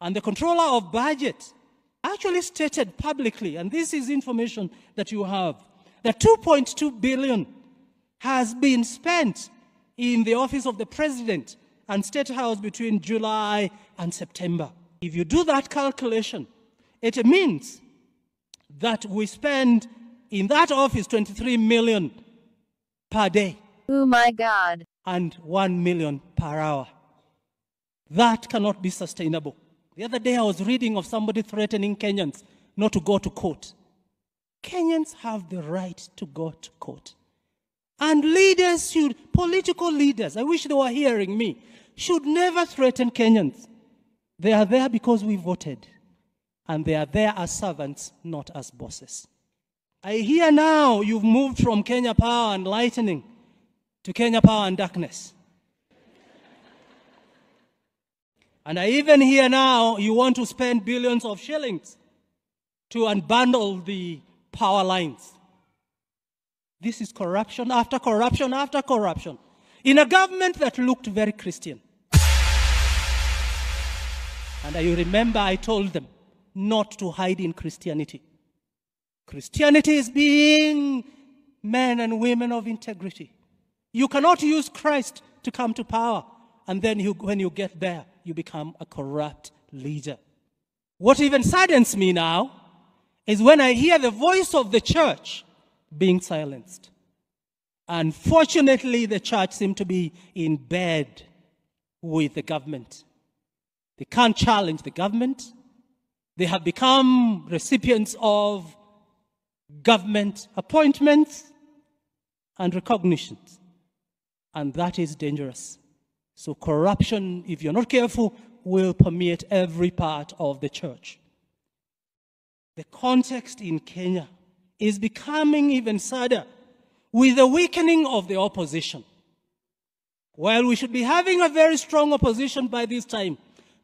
and the controller of budget actually stated publicly, and this is information that you have, that 2.2 billion has been spent in the office of the president and state house between July and September. If you do that calculation, it means that we spend in that office 23 million per day Oh my god. and 1 million per hour. That cannot be sustainable. The other day I was reading of somebody threatening Kenyans not to go to court. Kenyans have the right to go to court. And leaders should, political leaders, I wish they were hearing me, should never threaten Kenyans. They are there because we voted. And they are there as servants, not as bosses. I hear now you've moved from Kenya Power and Lightning to Kenya Power and Darkness. And even here now you want to spend billions of shillings to unbundle the power lines. This is corruption after corruption after corruption in a government that looked very Christian. And I remember I told them not to hide in Christianity. Christianity is being men and women of integrity. You cannot use Christ to come to power, and then you, when you get there, you become a corrupt leader. What even saddens me now is when I hear the voice of the church being silenced. Unfortunately, the church seems to be in bed with the government. They can't challenge the government. They have become recipients of government appointments and recognitions. And that is dangerous. So, corruption, if you're not careful, will permeate every part of the church. The context in Kenya is becoming even sadder with the weakening of the opposition. While we should be having a very strong opposition by this time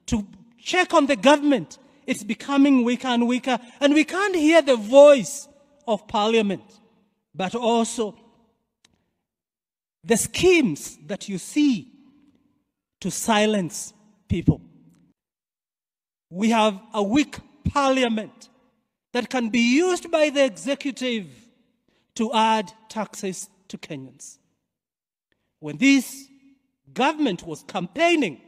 to check on the government, it's becoming weaker and weaker, and we can't hear the voice of parliament, but also the schemes that you see to silence people. We have a weak parliament that can be used by the executive to add taxes to Kenyans. When this government was campaigning,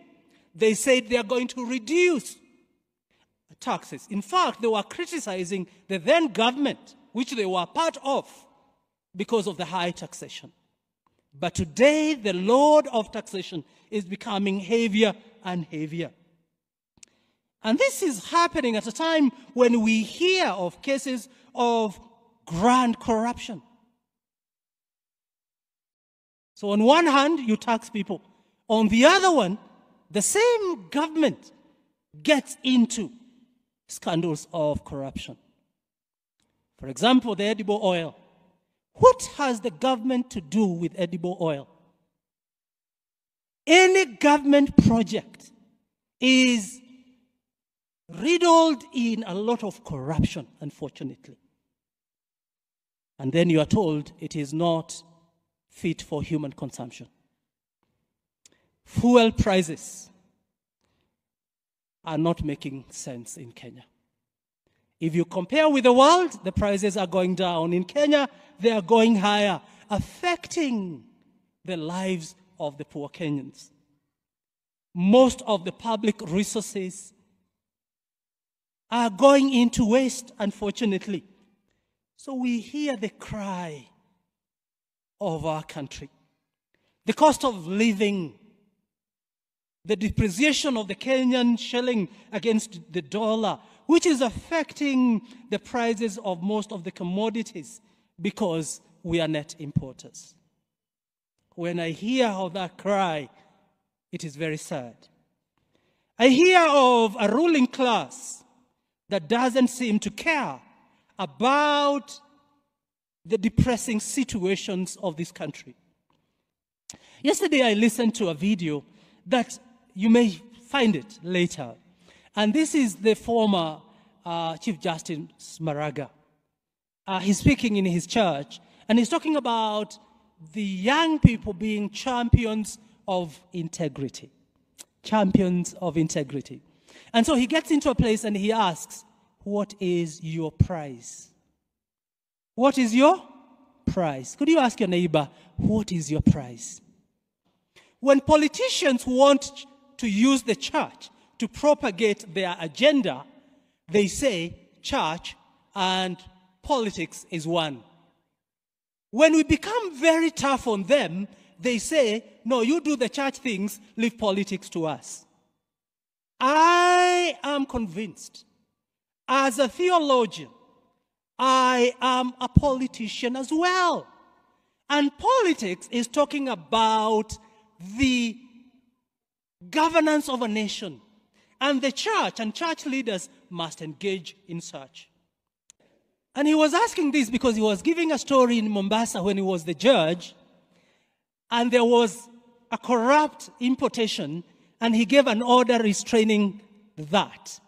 they said they are going to reduce taxes. In fact, they were criticizing the then government, which they were part of, because of the high taxation. But today, the load of taxation is becoming heavier and heavier. And this is happening at a time when we hear of cases of grand corruption. So, on one hand, you tax people. On the other one, the same government gets into scandals of corruption. For example, the edible oil. What has the government to do with edible oil? Any government project is riddled in a lot of corruption, unfortunately. And then you are told it is not fit for human consumption. Fuel prices are not making sense in Kenya. If you compare with the world, the prices are going down. In Kenya, they are going higher, affecting the lives of the poor Kenyans. Most of the public resources are going into waste, unfortunately. So we hear the cry of our country. The cost of living, the depreciation of the Kenyan shilling against the dollar, which is affecting the prices of most of the commodities because we are net importers. When I hear of that cry, it is very sad. I hear of a ruling class that doesn't seem to care about the depressing situations of this country. Yesterday, I listened to a video that you may find it later. And this is the former uh, Chief Justice Maraga. Uh, he's speaking in his church, and he's talking about the young people being champions of integrity. Champions of integrity. And so he gets into a place and he asks, What is your price? What is your price? Could you ask your neighbor, What is your price? When politicians want to use the church to propagate their agenda, they say church and politics is one. When we become very tough on them, they say, no, you do the church things, leave politics to us. I am convinced, as a theologian, I am a politician as well. And politics is talking about the governance of a nation. And the church and church leaders must engage in such. And he was asking this because he was giving a story in Mombasa when he was the judge, and there was a corrupt importation, and he gave an order restraining that.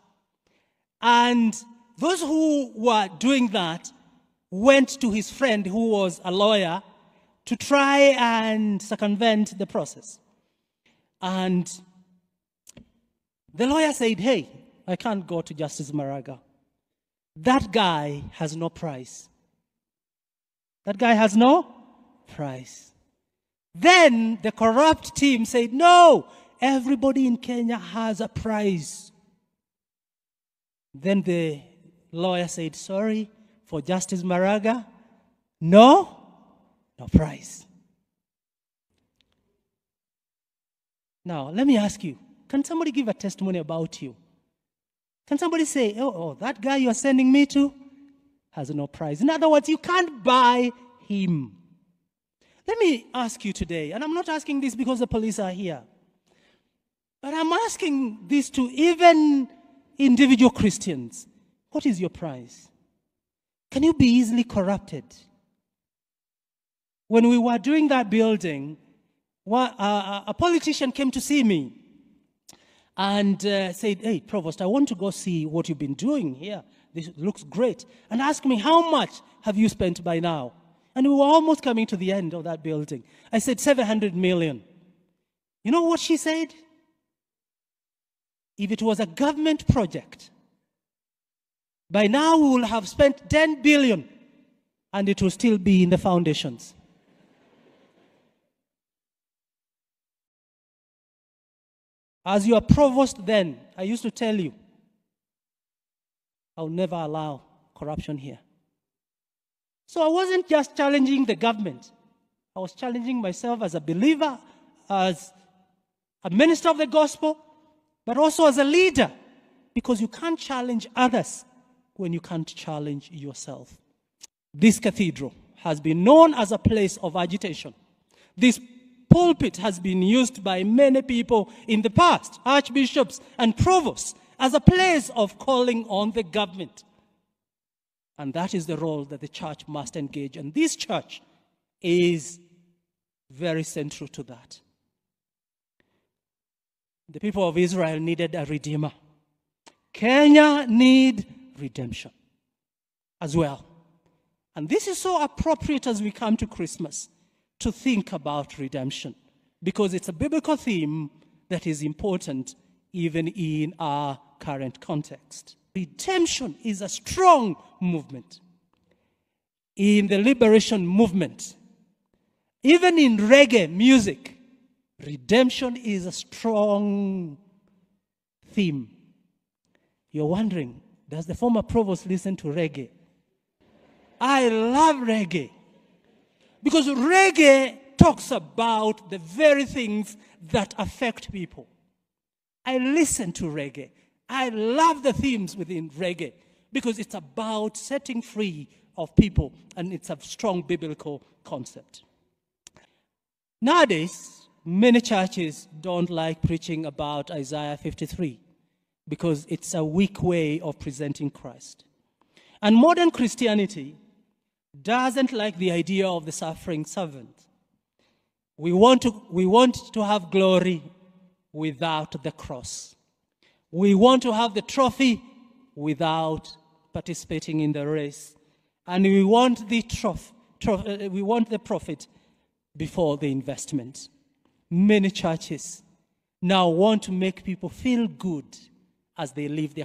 And those who were doing that went to his friend, who was a lawyer, to try and circumvent the process. And the lawyer said, Hey, I can't go to Justice Maraga. That guy has no price. That guy has no price. Then the corrupt team said, No, everybody in Kenya has a price. Then the lawyer said, Sorry, for Justice Maraga, no, no price. Now, let me ask you can somebody give a testimony about you? Can somebody say, oh, oh, that guy you're sending me to has no price? In other words, you can't buy him. Let me ask you today, and I'm not asking this because the police are here, but I'm asking this to even individual Christians. What is your price? Can you be easily corrupted? When we were doing that building, a politician came to see me and uh, said, Hey, Provost, I want to go see what you've been doing here. This looks great. And asked me, How much have you spent by now? And we were almost coming to the end of that building. I said, 700 million. You know what she said? If it was a government project, by now we will have spent 10 billion and it will still be in the foundations. As your provost then, I used to tell you, I'll never allow corruption here. So I wasn't just challenging the government, I was challenging myself as a believer, as a minister of the gospel, but also as a leader, because you can't challenge others when you can't challenge yourself. This cathedral has been known as a place of agitation. This pulpit has been used by many people in the past, archbishops and provosts, as a place of calling on the government. And that is the role that the church must engage. And this church is very central to that. The people of Israel needed a redeemer. Kenya need redemption as well. And this is so appropriate as we come to Christmas to think about redemption because it's a biblical theme that is important even in our current context. Redemption is a strong movement. In the liberation movement, even in reggae music, redemption is a strong theme. You're wondering, does the former provost listen to reggae? I love reggae. Because reggae talks about the very things that affect people. I listen to reggae. I love the themes within reggae because it's about setting free of people and it's a strong biblical concept. Nowadays, many churches don't like preaching about Isaiah 53 because it's a weak way of presenting Christ. And modern Christianity doesn't like the idea of the suffering servant. We want to, we want to have glory without the cross. We want to have the trophy without participating in the race. And we want the trophy, uh, we want the profit before the investment. Many churches now want to make people feel good as they leave their